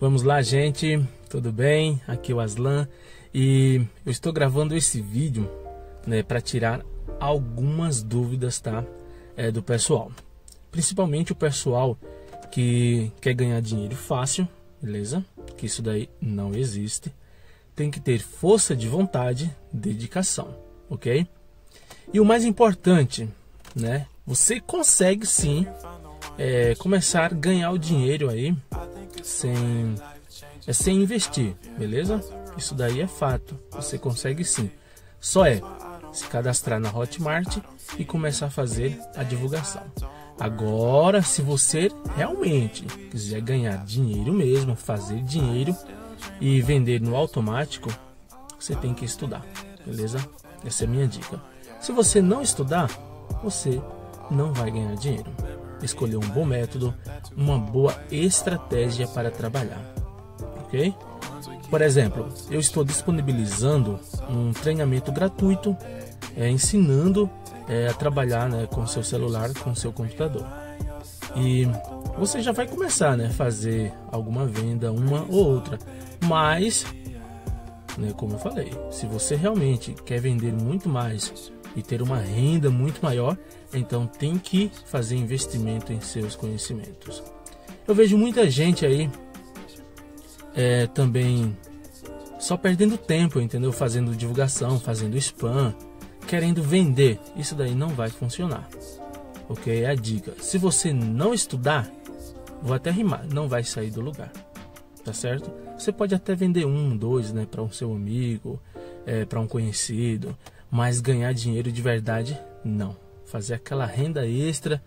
Vamos lá, gente. Tudo bem? Aqui é o Aslan e eu estou gravando esse vídeo né, para tirar algumas dúvidas, tá? É, do pessoal, principalmente o pessoal que quer ganhar dinheiro fácil, beleza? Que isso daí não existe. Tem que ter força de vontade, dedicação, ok? E o mais importante, né? Você consegue sim é, começar a ganhar o dinheiro aí sem, é, sem investir, beleza? Isso daí é fato. Você consegue sim. Só é se cadastrar na Hotmart e começar a fazer a divulgação. Agora, se você realmente quiser ganhar dinheiro mesmo, fazer dinheiro e vender no automático, você tem que estudar, beleza? Essa é a minha dica. Se você não estudar, você não vai ganhar dinheiro. Escolher um bom método, uma boa estratégia para trabalhar, ok? Por exemplo, eu estou disponibilizando um treinamento gratuito é, ensinando é, a trabalhar né, com seu celular, com seu computador. E você já vai começar né, fazer alguma venda, uma ou outra. Mas, né, como eu falei, se você realmente quer vender muito mais e ter uma renda muito maior, então tem que fazer investimento em seus conhecimentos. Eu vejo muita gente aí é, também só perdendo tempo, entendeu? Fazendo divulgação, fazendo spam, querendo vender. Isso daí não vai funcionar. Ok? É a dica. Se você não estudar, vou até rimar, não vai sair do lugar. Tá certo? Você pode até vender um, dois, né, para um seu amigo, é, para um conhecido, mas ganhar dinheiro de verdade, não. Fazer aquela renda extra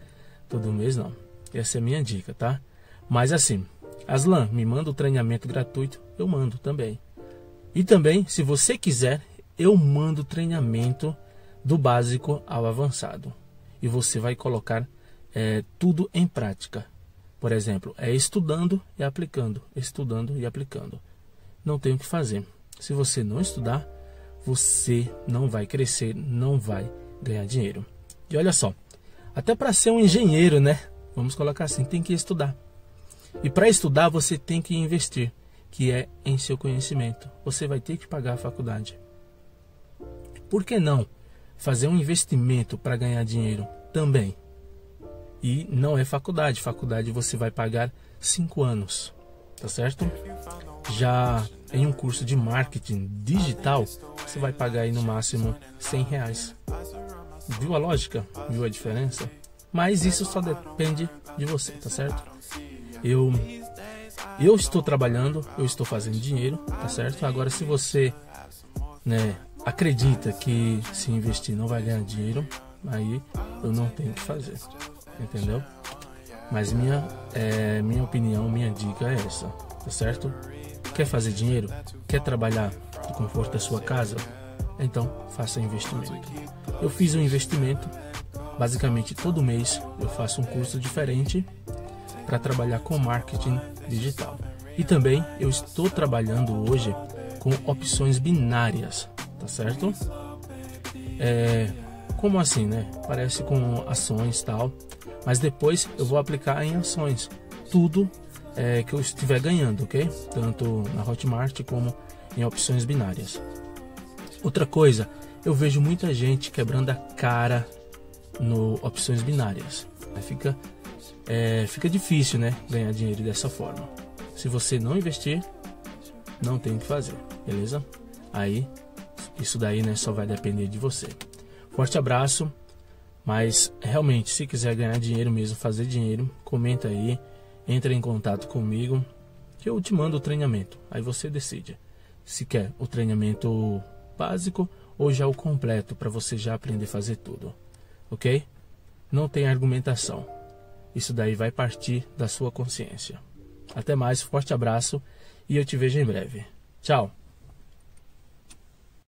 todo mês, não. Essa é a minha dica, tá? Mas assim, Aslan, me manda o treinamento gratuito, eu mando também. E também, se você quiser, eu mando treinamento do básico ao avançado. E você vai colocar é, tudo em prática. Por exemplo, é estudando e aplicando, estudando e aplicando. Não tem o que fazer. Se você não estudar, você não vai crescer, não vai ganhar dinheiro. E olha só, até para ser um engenheiro, né? Vamos colocar assim, tem que estudar. E para estudar você tem que investir que é em seu conhecimento. Você vai ter que pagar a faculdade. Por que não fazer um investimento para ganhar dinheiro também? E não é faculdade. Faculdade você vai pagar cinco anos, tá certo? Já em um curso de marketing digital, você vai pagar aí no máximo 100 reais. Viu a lógica? Viu a diferença? Mas isso só depende de você, tá certo? Eu eu estou trabalhando, eu estou fazendo dinheiro, tá certo? Agora, se você né, acredita que se investir não vai ganhar dinheiro, aí eu não tenho que fazer, entendeu? Mas minha, é, minha opinião, minha dica é essa, tá certo? Quer fazer dinheiro? Quer trabalhar no conforto da sua casa? Então faça investimento. Eu fiz um investimento, basicamente todo mês eu faço um curso diferente para trabalhar com marketing digital. E também eu estou trabalhando hoje com opções binárias, tá certo? É, como assim, né? Parece com ações tal, mas depois eu vou aplicar em ações tudo é, que eu estiver ganhando, ok? Tanto na Hotmart como em opções binárias. Outra coisa, eu vejo muita gente quebrando a cara no opções binárias. Fica é, fica difícil, né? Ganhar dinheiro dessa forma. Se você não investir, não tem o que fazer, beleza? Aí, isso daí, né? Só vai depender de você. Forte abraço. Mas realmente, se quiser ganhar dinheiro mesmo, fazer dinheiro, comenta aí, entra em contato comigo, que eu te mando o treinamento. Aí você decide se quer o treinamento básico ou já o completo para você já aprender a fazer tudo, ok? Não tem argumentação. Isso daí vai partir da sua consciência. Até mais, forte abraço e eu te vejo em breve. Tchau!